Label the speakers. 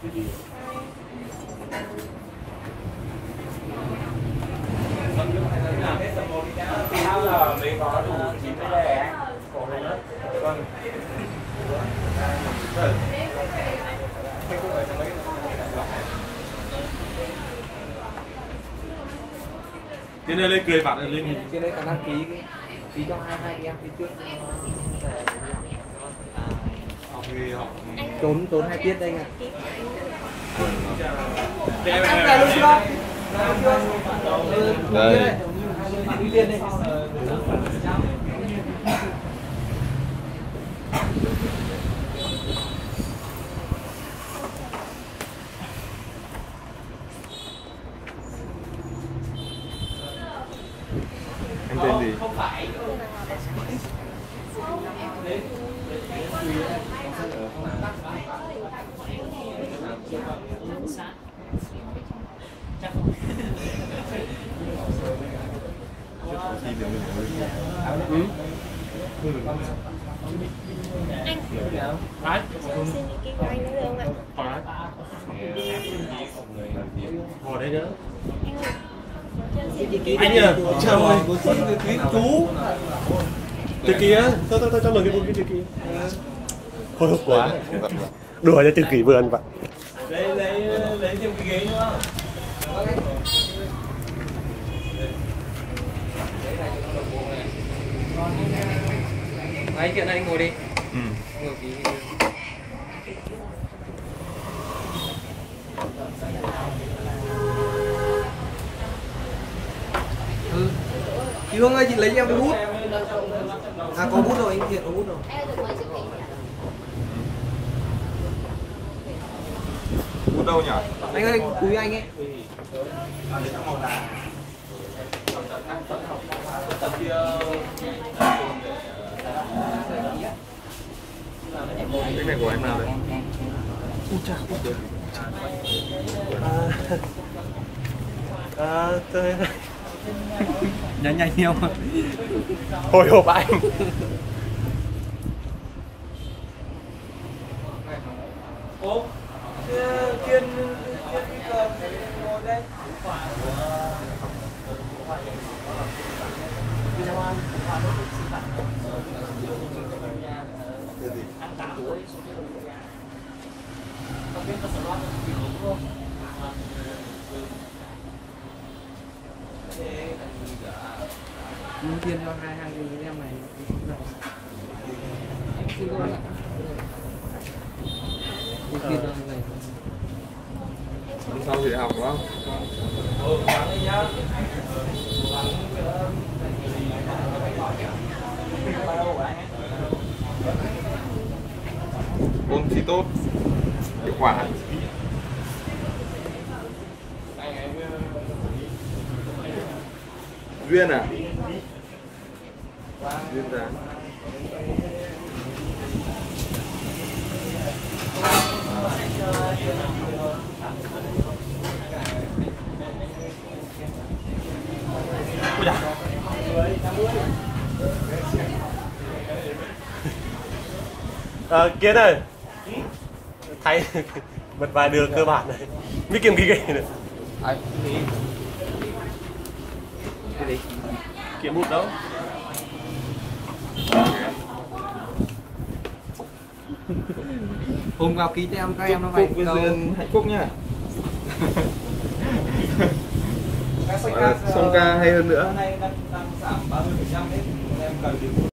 Speaker 1: Sao là mới có đủ 90 đề Cổ này đó Vâng
Speaker 2: Thế cũng ở trong mấy Thế nên lên cười bạn lên mình
Speaker 1: Thế nên cả đăng ký Ký cho hai hai em phía trước tốn tốn hai tiết đây luôn chưa
Speaker 3: Đây. Em tên gì? Mình
Speaker 4: Anh xin ý kiến của anh nữa được không ạ?
Speaker 2: Ngồi đây nữa.
Speaker 4: Anh ơi,
Speaker 2: Anh à, chào ơi. Quý chú. Từ kia, tôi tôi tôi cho lời cái bốn cái từ kia. Hồi hộp quá. Đùa cho từ kỳ vườn vậy.
Speaker 1: lấy lấy lấy thêm cái ghế nữa Đấy, chuyện này anh ngồi đi.
Speaker 3: Ừ.
Speaker 1: Ngồi ký. Chị Hương ơi, chị lấy cho em cái bút. À có bút rồi, anh Thiện có bút rồi.
Speaker 3: Bút đâu nhỉ?
Speaker 1: Anh ơi, cúi anh ấy.
Speaker 3: Cái này của em nào đấy?
Speaker 2: À, tôi
Speaker 1: Nhanh nhanh nhiều.
Speaker 2: hồi hộp anh.
Speaker 1: Ố, Kiên, Kiên bây giờ ưu tiên cho hai hai cái em này ưu tiên cho này
Speaker 3: Hôm sau thì học đúng không? Ôn thi tốt, hiệu quả. Duyên à? Duyên dáng.
Speaker 2: À, Kiên ơi Thay một vài đường cơ bản này Mới kiếm cái ghế nữa
Speaker 1: Gì?
Speaker 2: Kiếm bút đâu
Speaker 1: Hùng vào ký cho em các em nó vậy
Speaker 3: Duyên hạnh phúc nhá. Song ca hay hơn nữa.
Speaker 1: Hôm nay đang giảm 30% hết, em cần đến